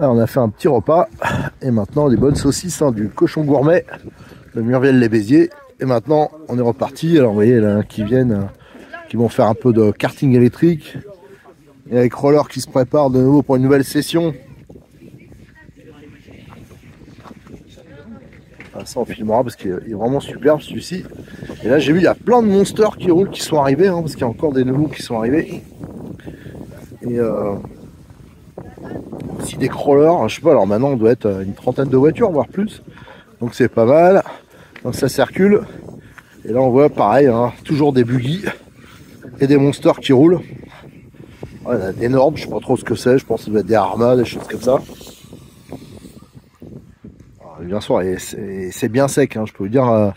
On a fait un petit repas et maintenant des bonnes saucisses, hein, du cochon gourmet de Murviel les Béziers. Et maintenant, on est reparti. Alors, vous voyez là qui viennent, euh, qui vont faire un peu de karting électrique. Et avec Roller qui se prépare de nouveau pour une nouvelle session. Ah, ça, on filmera parce qu'il est vraiment superbe celui-ci. Et là, j'ai vu, il y a plein de monsters qui roulent, qui sont arrivés, hein, parce qu'il y a encore des nouveaux qui sont arrivés. Et euh, aussi des crawlers, je sais pas, alors maintenant on doit être une trentaine de voitures, voire plus. Donc c'est pas mal. Donc ça circule. Et là on voit pareil, hein, toujours des buggy et des monsters qui roulent. Il y en d'énormes, je sais pas trop ce que c'est, je pense que ça doit être des armas, des choses comme ça. Bien sûr, et c'est c'est bien sec, hein, je peux vous dire, euh,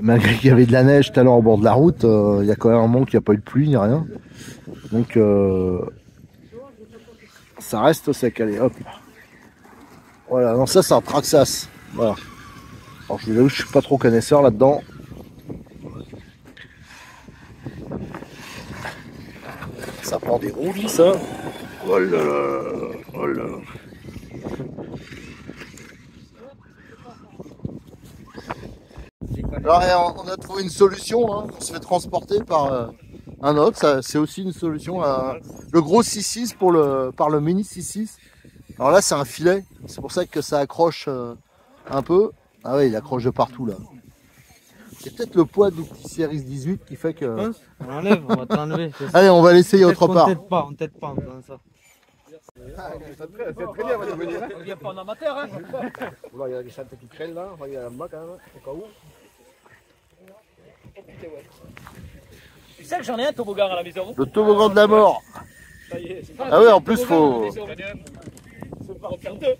malgré qu'il y avait de la neige tout à l'heure au bord de la route, euh, il y a quand même un moment qu'il n'y a pas eu de pluie ni rien. Donc euh, ça reste sec, allez hop. Voilà, non ça c'est un Traxas. Voilà. Alors je vous avoue, je suis pas trop connaisseur là-dedans. Ça prend des roulis ça. Oh là là, oh là là. Alors, on a trouvé une solution, hein. on se fait transporter par euh, un autre, c'est aussi une solution. euh, le gros 6.6 pour le, par le mini 6.6. Alors là c'est un filet, c'est pour ça que ça accroche euh, un peu. Ah ouais il accroche de partout là. C'est peut-être le poids du petit Series 18 qui fait que... On l'enlève, on va te l'enlever. c'est ça. Allez on va l'essayer autre part. t'aide pas, on t'aide pas en faisant ça. On vient pas en amateur, hein Il y a des chantes qui traînent là, il y a la main quand même, au cas où. Tu sais que j'en ai un toboggan à la maison Le toboggan de la mort. C'est. Ah ouais en plus faut... C'est pas en faire deux.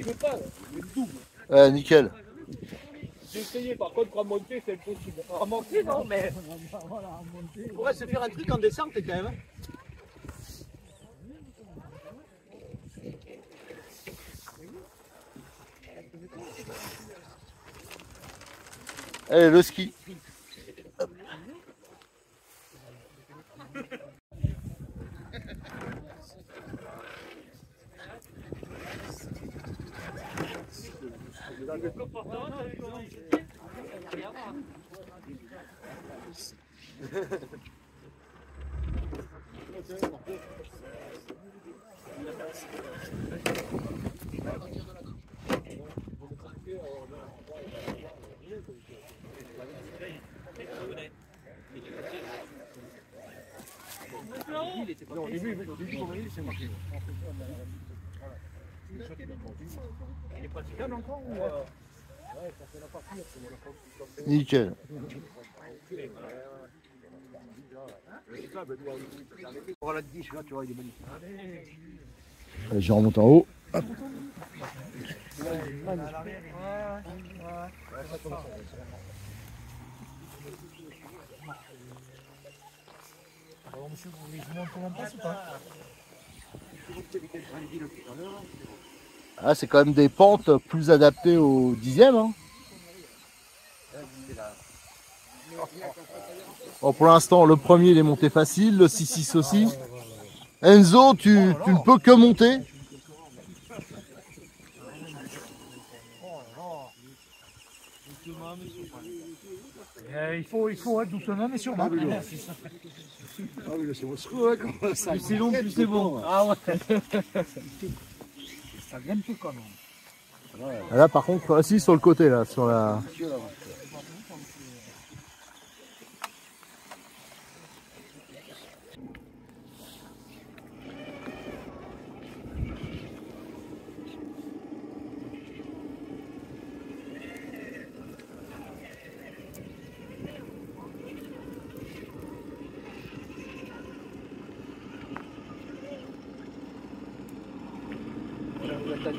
Il veut pas, il veut double. Ouais, nickel. J'ai essayé, par contre, à monter, c'est impossible. À monter, non, mais. On pourrait se faire un truc en descente quand même. Allez le ski. Nickel. On va la 10 là, tu vois, il est magnifique. Allez, je remonte en haut. Hop. Ah, c'est quand même des pentes plus adaptées au dixième. Hein. Bon, pour l'instant, le premier il est monté facile, le 6-6 aussi. Enzo, tu, tu ne peux que monter. Euh, il, faut, il faut être doucement mais sûrement. Ah oui, là, c'est monstrueux, hein, ça. Plus c'est long, plus c'est bon. Ah ouais. Ça vient tout quand même. Là, par contre, assis sur le côté, là, sur la. La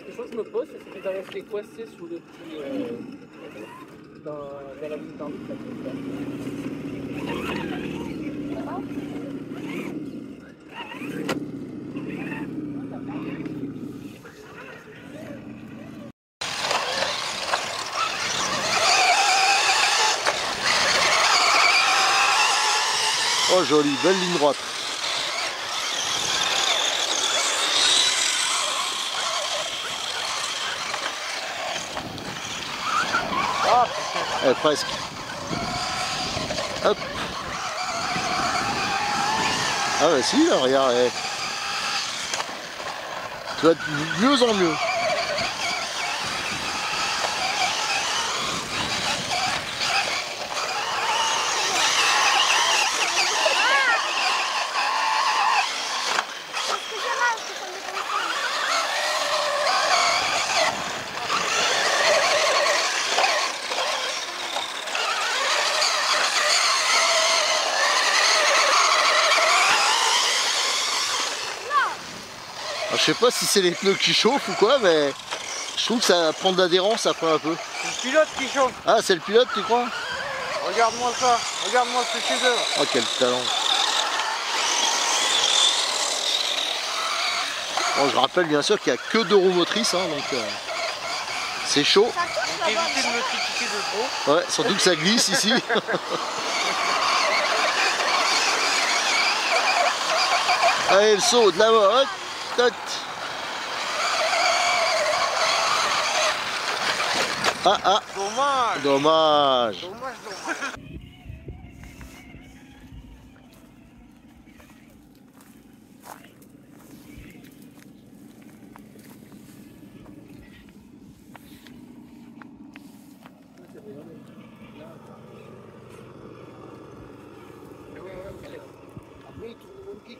question que je me pose, c'est si tu resté coincé sous le petit. Euh, dans, dans la dans le Joli, belle ligne droite. Eh, presque. Hop. Ah bah si, regarde. eh. Tu vas de mieux en mieux. Sais pas si c'est les pneus qui chauffent ou quoi, mais je trouve que ça prend de l'adhérence après un peu. C'est le pilote qui chauffe. Ah, c'est le pilote, tu crois? Regarde-moi ça. Regarde-moi ce chef-d'œuvre. Oh, quel talent Bon, je rappelle bien sûr qu'il n'y a que deux roues motrices, hein, donc euh, c'est chaud. Donc évitez de me critiquer de trop. Ouais, surtout que ça glisse ici. Allez, le saut de la mort. Hop, hop. Ah ah, Dommage. dommage. Dommage, dommage.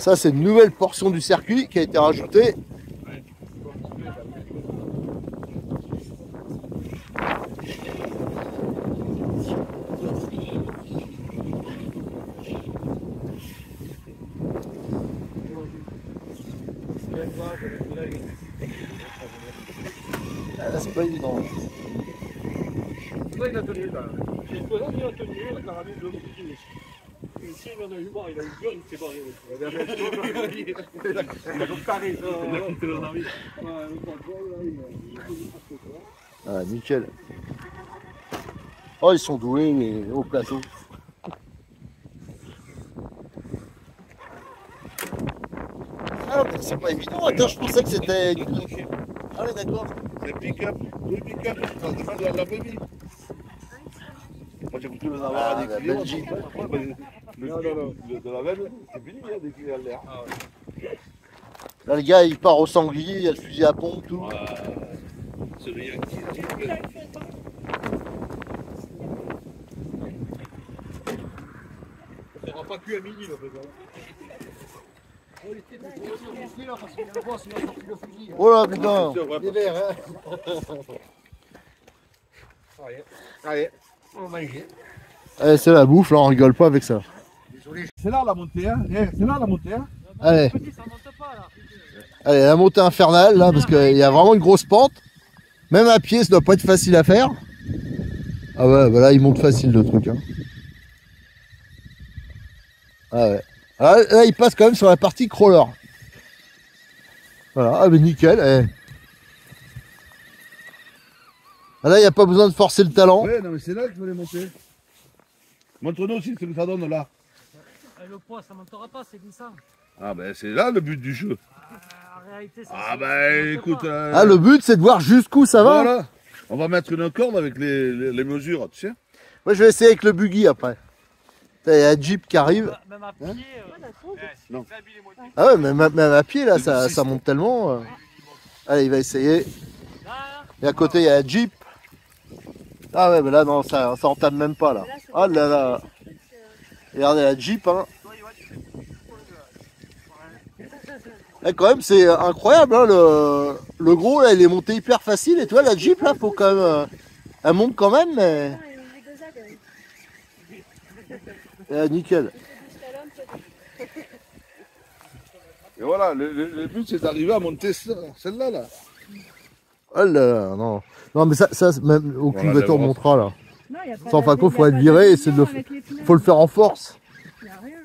Alors ça, c'est une nouvelle portion du circuit qui a été rajoutée. Ah, c'est pas évident. C'est vrai qu'il a tenu là. C'est toi qui a tenu, la caravane de l'autre Ici, en a eu marre, il a eu il s'est barré. Il a. Il a. Ah, nickel. Oh, ils sont doués, les au plateau. Ah, mais c'est pas évident. Attends, je pensais que c'était. Ah, d'accord. C'est pick-up, oui pick-up, de la baby. Moi j'ai goûté le Navarre Ah, à la des clients. Belgique. Le, non, non, non. Le, de la veine, c'est fini, il y a des clients à l'air. Là, le gars, il part au sanglier, il y a le fusil à pompe, tout. C'est. Ça pas cuit à midi, le faisant. Oh là, putain. Allez, on. Allez, c'est la bouffe, là, on rigole pas avec ça. C'est là la montée, hein. Eh, C'est là la montée, hein. Allez, là. allez, la montée infernale, là, parce qu'il y a vraiment une grosse pente. Même à pied, ça doit pas être facile à faire. Ah ouais, bah là, il monte facile, le truc. Hein. Ah ouais. Ah, là, il passe quand même sur la partie crawler. Voilà, ah mais nickel. eh. Ah, là, il n'y a pas besoin de forcer le talent. Ouais, non, mais c'est là qu'il faut les monter. Montre-nous aussi ce que ça donne là. Eh, Le poids, ça montera pas, c'est glissant. Ah, ben c'est là le but du jeu. Euh, en réalité, ça Ah, ben écoute. euh, Ah, le but, c'est de voir jusqu'où ça va. Voilà. On va mettre une corde avec les, les, les mesures, tu sais. Moi, je vais essayer avec le buggy après. Il y a un Jeep qui arrive. Même à pied. euh, Non. Ah ouais, même, à- même à pied, là, ça, ça monte tellement. euh. Allez, il va essayer. Et à côté, il y a un Jeep. Ah ouais, mais là, non, ça, ça entame même pas, là. Oh là là. Regardez la Jeep, hein. Eh, quand même, c'est incroyable, hein, le, le gros, là, il est monté hyper facile. Et toi, la Jeep, là, faut quand même... euh, elle monte quand même, mais... Eh, nickel. Et voilà, le, le- le but c'est d'arriver à monter celle-là, là. Oh là là, non. Non, mais ça, ça c'est même au Voilà, culvetteur d'abord. montera, là. Non, y a pas Ça, en fin de de- compte, y a faut être viré et c'est de le-. Faut le faire en force. A rien.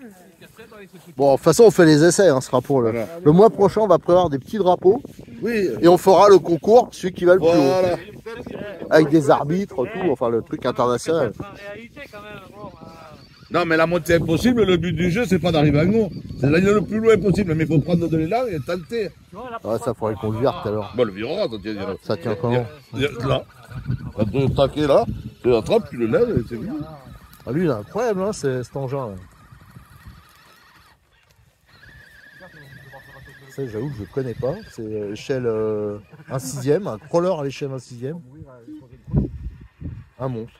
Bon, de toute façon, on fait les essais, hein, ce sera pour le... Voilà. Le mois prochain, on va prévoir des petits drapeaux. Oui, Et on fera le concours, celui qui va le plus haut. voilà. Avec des arbitres, tout, enfin le truc international. Non, mais la montée impossible, le but du jeu, c'est pas d'arriver en haut. C'est d'aller le plus loin possible. Mais il faut prendre de l'élan et tenter. Ouais, ça faudrait qu'on le vire tout à l'heure. Bon, le virera, ça tient. Ça tient comment Là. Quand tu taqué là, tu l'attrapes, tu le lèves et c'est fini. ah, Lui, il est incroyable, hein, c'est- cet engin. là. Ça, j'avoue que je connais pas. C'est euh, échelle euh, 1 sixième, un crawler à l'échelle 1 sixième. Un monstre.